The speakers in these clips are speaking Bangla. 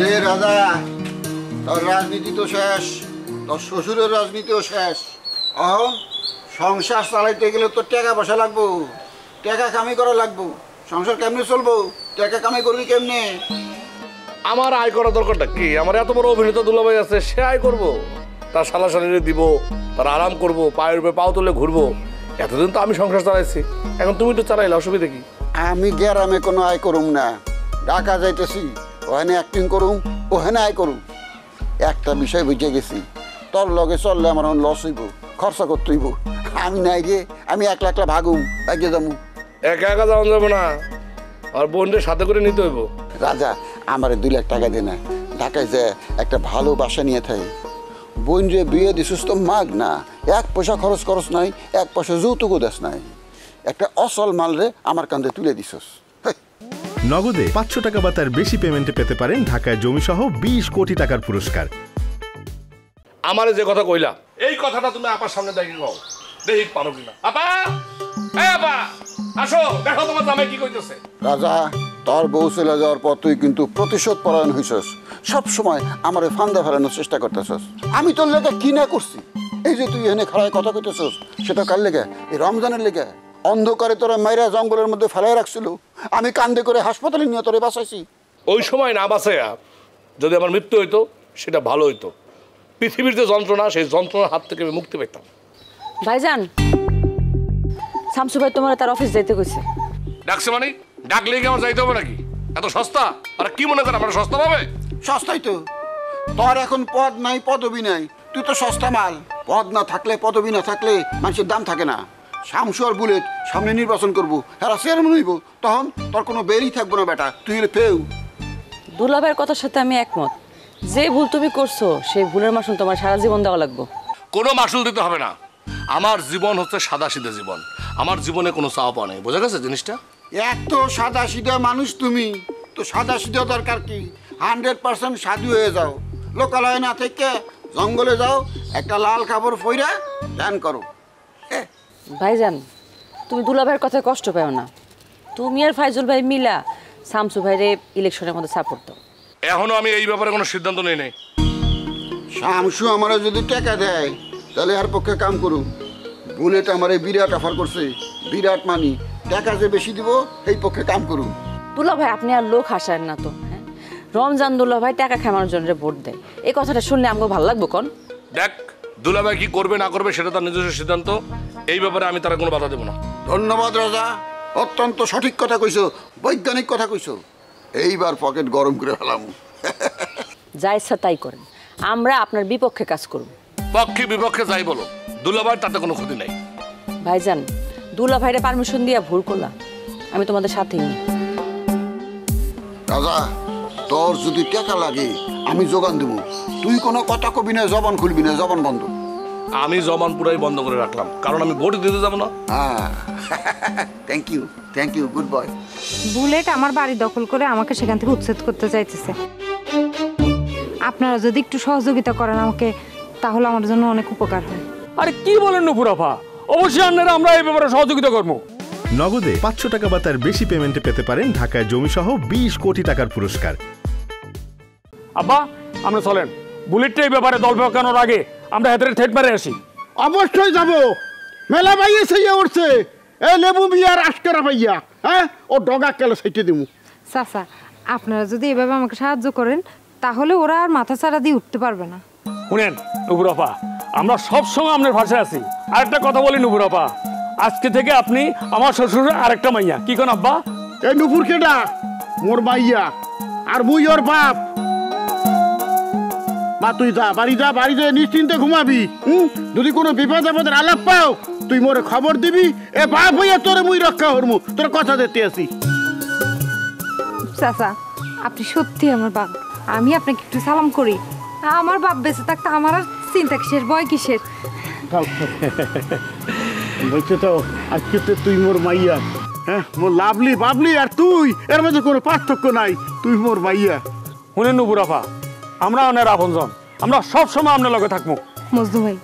রে রাজা তোর রাজনীতি তো শেষ তোর শ্বশুরের রাজনীতিও শেষ। অহন সংসার চালাইতে গেলে তো টাকা পয়সা লাগবো টাকা কামাই করা লাগবো। সংসার কেমনে চলবো? টাকা কামাই করবি কেমনে? আমার আয় করা দরকারটা কি? আমার এত বড় অভিনেতা দুলাভাই আছে সে আয় করব। তার শালা শালিরে দিব তার আরাম করব পায়ের উপরে পাও তুলে ঘুরবো। এতদিন তো আমি সংসার চালাইছি এখন তুমি তো চালাইলে অসুবিধা কি? আমি গ্যারামে কোনো আয় করুম না। ঢাকা যাইতেছি ওখানে অ্যাক্টিং করুম ওখানে আয় করুম। একটা বিষয় বুঝে গেছি। তোর লগে চললে আমার লস হইব খরচা করতে হইব। আমি নাই রে আমি একলা একলা ভাগুম ভাগিয়ে যাব একা একা যাওয়া যাবে না। আর বোনদের সাথে করে নিতে হইব। রাজা আমারে দুই লাখ টাকা দে না। ঢাকায় যে একটা ভালো বাসা নিয়ে থাকে বোন যে বিয়ে দিছিস তো মাগ না। এক পয়সা খরচ খরচ নাই এক পয়সা যৌতুকও দেশ নাই। একটা অসল মাল রে আমার কান্দে তুলে দিছস। নগদে পাঁচশো টাকা বা তার বেশি পেমেন্টে পেতে পারেন ঢাকায় জমিসহ বিশ কোটি টাকার পুরস্কার। আমারে যে কথা কইলা এই কথাটা তুমি আপার সামনে দেখি কও। দেখি পারো কিনা। আপা! এই আপা! আসো দেখো তোমার জামাই কি কইতেছে। রাজা তোর বউ চলে যাওয়ার পর তুই কিন্তু প্রতিশোধ পরায়ণ হইছস। সব সময় আমারে ফান্দা ফেলানোর চেষ্টা করতেছস। আমি তোর লেগে কি না করছি? এই যে তুই এখানে খাড়ায় কথা কইতেছস সেটা কার লেগে? এই রমজানের লেগে? অন্ধকারে তোরা মাইরা জঙ্গলের মধ্যে ফেলাই রাখছিল। আমি কান্দে করে হাসপাতালে নিয়ে তোরে বাঁচাইছি। ওই সময় না বাঁচাইয়া যদি আমার মৃত্যু হইতো সেটা ভালো হইতো। পৃথিবীর যে যন্ত্রণা সেই যন্ত্রণার হাত থেকে আমি মুক্তি পেতাম। ভাইজান শামসু ভাই তোমার তার অফিস যাইতে কইছে। ডাকছে মানে? ডাকলেই কি আমার যাইতে হবে নাকি? এত সস্তা? আর কি মনে করে আমার সস্তা পাবে? সস্তাই তো। তোর এখন পদ নাই পদবি নাই। তুই তো সস্তা মাল। পদ না থাকলে পদবি না থাকলে মানুষের দাম থাকে না। শামসু আর বুলেট সামনে নির্বাচন করব। হ্যাঁ চেয়ারম্যান হইব। তখন তোর কোনো বেরই থাকব না বেটা। তুই হলে পেউ। দুলাভাইয়ের কথার সাথে আমি একমত। যে ভুল তুমি করছ সেই ভুলের মাসুল তোমার সারা জীবন দেওয়া লাগবে। কোনো মাসুল দিতে হবে না। আমার জীবন হচ্ছে সাদা সিধে জীবন। আমার জীবনে কোনো চাওয়া পাওয়া নেই। বোঝা গেছে জিনিসটা? এক তো সাদা সিধা মানুষ তুমি। তো সাদা সিধা দরকার কি? হান্ড্রেড পার্সেন্ট সাধু হয়ে যাও। লোকালয় না থেকে জঙ্গলে যাও। একটা লাল কাপড় ফইরা ধ্যান করো। হ্যাঁ ভাইজান তুমি দুলাভাইয়ের কথায় কষ্ট পাও না। তুমি আর ফাইজুল ভাই মিলা শামসু ভাইরে ইলেকশনের মধ্যে সাপোর্ট দাও। এখনও আমি এই ব্যাপারে কোনো সিদ্ধান্ত নেই নেই। শামসু আমারে যদি টাকা দেয় তাহলে আর পক্ষে কাম করুন বুলেট আমারে বিরাট অফার করছে বিরাট মানি। টাকা যে বেশি দিব এই পক্ষে কাম করুন দুলাভাই আপনি আর লোক হাসান না তো হ্যাঁ? রমজান দুলাভাই টাকা খামানোর জন্য ভোট দেয়। এই কথাটা শুনলে আমাকে ভালো লাগবো কোন? দেখ দুলাভাই কি করবে না করবে সেটা তার নিজস্ব সিদ্ধান্ত। এই ব্যাপারে আমি তারা কোনো বাধা দেবো না। ধন্যবাদ রাজা। অত্যন্ত সঠিক কথা কইছো বৈজ্ঞানিক কথা কইছো। এইবার পকেট গরম করে ফেলাম। যা ইচ্ছা তাই করেন। আমরা আপনার বিপক্ষে কাজ করব। পক্ষে বিপক্ষে যাই বলো। দুলাভাই তাতে কোনো ক্ষতি নাই। ভাইজান দুলা ভাইরে পারমিশন দিয়া ভুল করলাম। আমি তোমাদের সাথেই রাজা তোর যদি টাকা লাগে আমি যোগান দেবো। তুই কোনো কথা কবি না জবান খুলবি না জবান বন্ধ। আমি জবান পুরাই বন্ধ করে রাখলাম। কারণ আমি ভোট দিতে যাব না। হ্যাঁ। Thank you thank you good boy bullet আমার বাড়ি দখল করে আমাকে সেখান থেকে উচ্ছেদ করতে চাইতেছে। আপনারা যদি একটু সহযোগিতা করেন আমাকে তাহলে আমার জন্য অনেক উপকার হয়। আরে কি বলেন নুপুরাফা অবশ্যই আপনারা আমরা এই ব্যাপারে সহযোগিতা করব। নগদে পাঁচশো টাকা বা তার বেশি পেমেন্টে পেতে পারেন ঢাকায় জমিসহ বিশ কোটি টাকার পুরস্কার। আব্বা আমরা চলেন। বুলেটটা এই ব্যাপারে দল বেঁকানোর আগে আমরা হাতের থেট মারে আসি। অবশ্যই যাব। মেলা ভাইয়ে সেই উঠছে। এ লেবু বিয়ার আশকারা ভাইয়া হ্যাঁ? ও ডগা কেলে সেইটে দিমু। চাচা আপনারা যদি এভাবে আমাকে সাহায্য করেন তাহলে ওরা আর মাথা ছাড়া দিয়ে উঠতে পারবে না। শুনেন নুপুরাফা আমরা সব সময় আপনার ভাষায় আছি। আরেকটা কথা বলি নুপুরাফা আজকে থেকে আপনি আমার শ্বশুরের আরেকটা মাইয়া। কি কোন আব্বা? এই নুপুর কেডা মোর মাইয়া। আর মুই ওর বাপ। মা তুই যা বাড়ি যা বাড়ি যা নিশ্চিন্তে ঘুমাবি হুম? যদি কোনো বিপদ আপদের আলাপ পাও তুই মোরে খবর দিবি এ বাপ হইয়া তোরে মুই রক্ষা হরমু তোর কথা দিতে আসি। চাচা আপনি সত্যি আমার বাপ আমি আপনাকে একটু সালাম করি। আমার বাপ বেঁচে থাকতে আমার আর চিন্তা কিসের ভয় কিসের? বলছে তো আজকে তো তুই মোর মাইয়া। হ্যাঁ মোর লাভলি বাবলি আর তুই এর মধ্যে কোনো পার্থক্য নাই তুই মোর মাইয়া। শুনেন নুপুরাফা আমরা আপনার আপনজন। আমরা সব সময় আপনার লগে থাকব। মজদু ভাই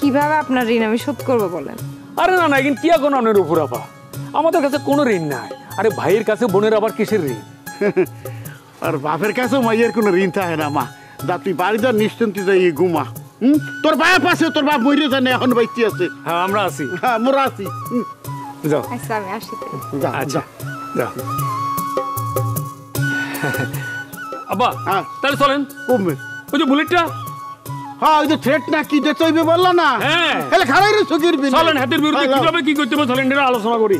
কীভাবে আপনার ঋণ আমি শোধ করব বলেন? আরে না না কিন্তু কি এখন আপনার উপরাফা আমাদের কাছে কোনো ঋণ নাই। আরে ভাইয়ের কাছে বোনের আবার কিসের ঋণ? আর বাপের কাছে মাইয়ের কোনো ঋণ থাকে না মা। যা তুই বাড়ি যা নিশ্চিন্তি যাই ঘুমা হুম? তোর বাপ আছে তোর বাপ মরে জানে এখন বাইতে আছে। হ্যাঁ আমরা আছি। হ্যাঁ মোরা আছি। যাও। আচ্ছা আমি আসি। যা আচ্ছা। যা। যাও আব্বা হ্যাঁ। তাহলে চলেন। কমবে ওই যে বুলেটটা? হ্যাঁ ওই যে থ্রেট না কি যে বললা না? হ্যাঁ। তাহলে খারাই রে সুখীর চলেন হাতের বিরুদ্ধে কীভাবে কি করতে হবে চলেন এটা আলোচনা করি।